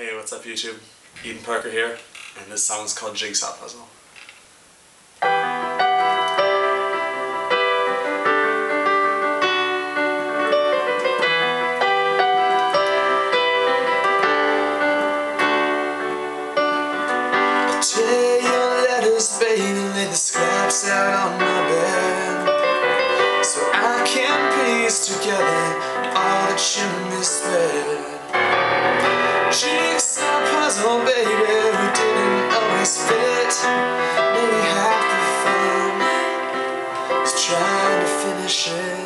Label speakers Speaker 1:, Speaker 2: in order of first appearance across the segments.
Speaker 1: Hey, what's up YouTube? Eden Parker here, and this song's called Jigsaw Puzzle.
Speaker 2: Your letters, baby, lay the scraps out on my bed So I can piece together all that you misread Cause oh baby, we didn't always fit. Maybe half the fun is trying to finish it.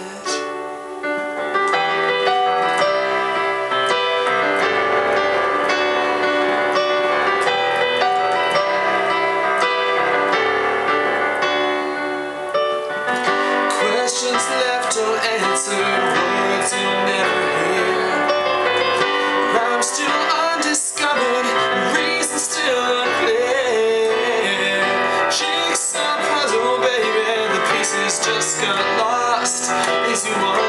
Speaker 2: just got lost Is you walk.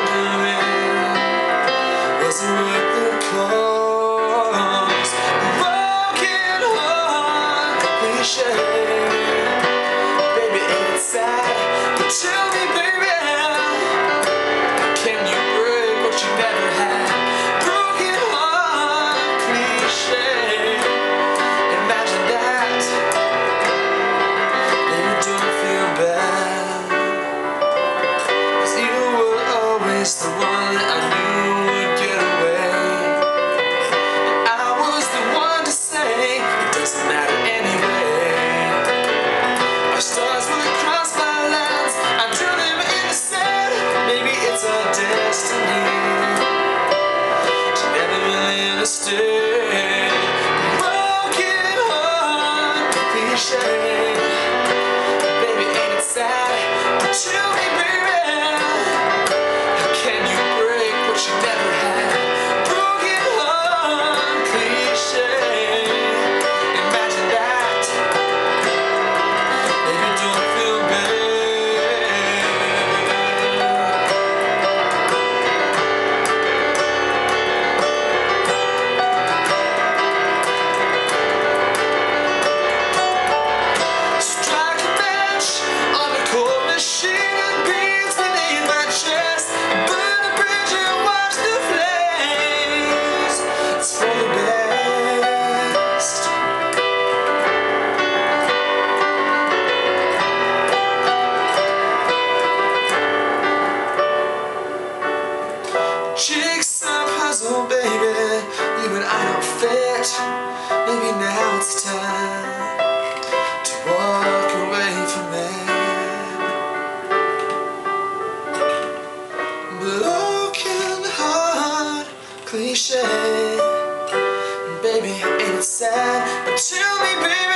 Speaker 2: just the one. Jigsaw puzzle, baby. You and I don't fit. Maybe now it's time To walk away from them Broken heart Cliche. Baby, ain't it sad? But tell me, baby